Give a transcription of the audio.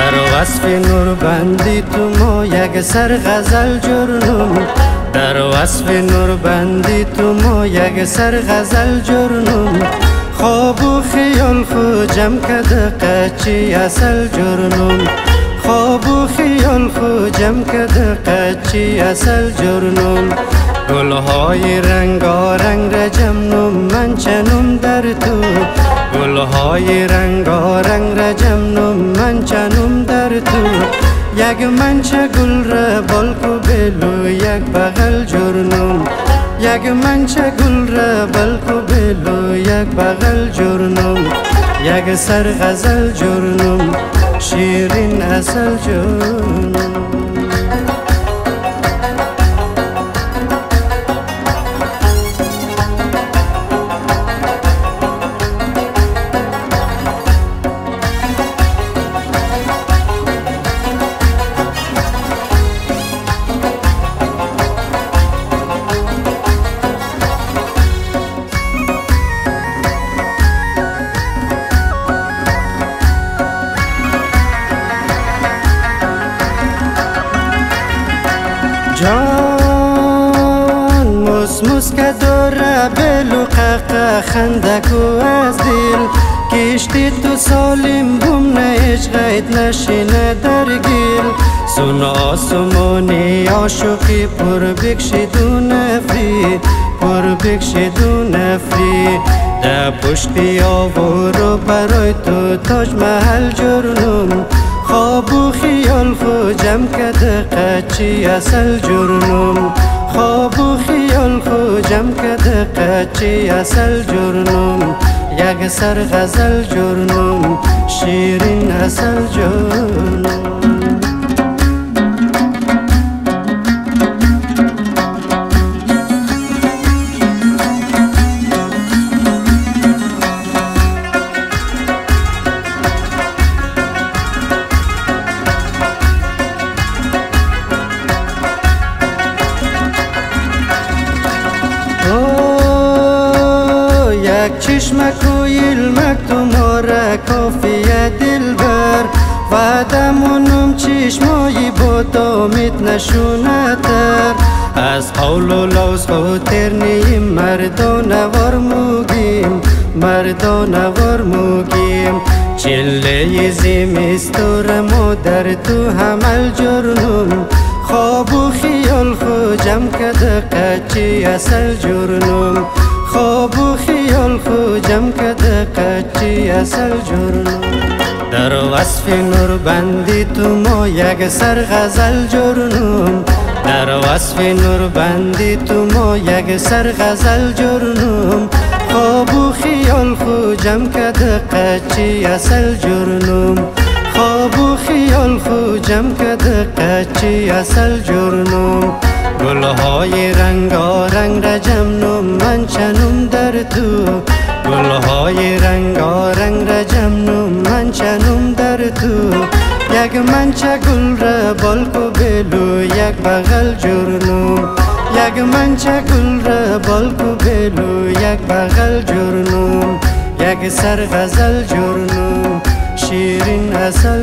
در وصف نور بندی تو ما یک سر غزل جرنم. در وصف نور بندی تو ما یک سر غزل جرنم. خواب و خیال خو جمع کده قچی اصل جرنم. خواب و خیال خو جمع کده قچی اصل جرنم. گلهای رنگارنگ را جمنم من چنم در تو. گلهای رنگارنگ را جمنم من چنم در تو. یک منچه گل را بلکو بلو یک بغل جرنم یک منچه گل را بلکو بلو یک بغل جرنم یک سر غزل جرنم شیرین اصل جرنم جان موس که داره بلو ققه خندکو از دل. کشتی تو سالم بوم نه عشقیت نشینه در گل سون آسمانی آشوقی پر بکشیدو نفری پر بکشیدو نفری ده پشتی آورو برای تو تاج محل جرنم خواب و خیال خو جمع کده قچی اصل جرنم. خواب و خیال خو جمع کده قچی اصل جرنم. یک سر غزل جرنم شیرین اصل جرنم. یک چشم کویل مکتوم کافیه دل بر دمونم چشمایی با دامت نشونه تر از قول و لوز خاطر نیم مردان ورموگیم مردان ورموگیم چله زمستور ما در تو همل جرنم خواب و خیال خو جمع کده قچی اصل جرنم اصل جرنم در وصف نور بندی تو ما یک سر غزل جرنم در وصف نور بندی تو ما یک سر غزل جرنم خواب و خیال خو جمع کده قچی اصل جرنم خواب و خیال خو جمع کده قچی اصل جرنم گلهای رنگارنگ را جمنم من چنم در تو. گلهای رنگارنگ را جمنم من چنم در تو. یک منچه گل را بالکو بلو یک بغل جرنم یک منچه گل را بالکو بلو یک بغل جرنم یک سر غزل جرنم شیرین اصل